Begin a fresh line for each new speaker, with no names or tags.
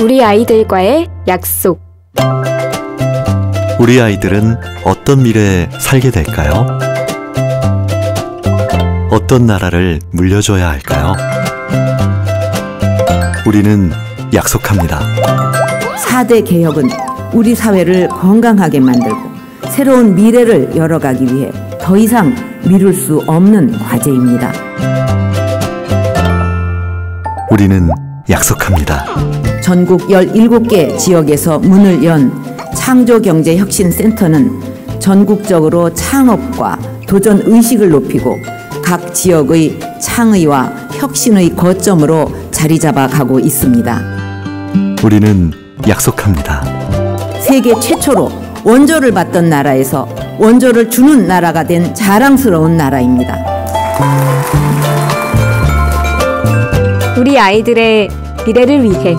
우리 아이들과의 약속.
우리 아이들은 어떤 미래에 살게 될까요? 어떤 나라를 물려줘야 할까요? 우리는 약속합니다.
4대 개혁은 우리 사회를 건강하게 만들고 새로운 미래를 열어가기 위해 더 이상 미룰 수 없는 과제입니다.
우리는 약속합니다.
전국 17개 지역에서 문을 연 창조경제혁신센터는 전국적으로 창업과 도전 의식을 높이고 각 지역의 창의와 혁신의 거점으로 자리 잡아 가고 있습니다.
우리는 약속합니다.
세계 최초로 원조를 받던 나라에서 원조를 주는 나라가 된 자랑스러운 나라입니다.
우리 아이들의 미래를 위해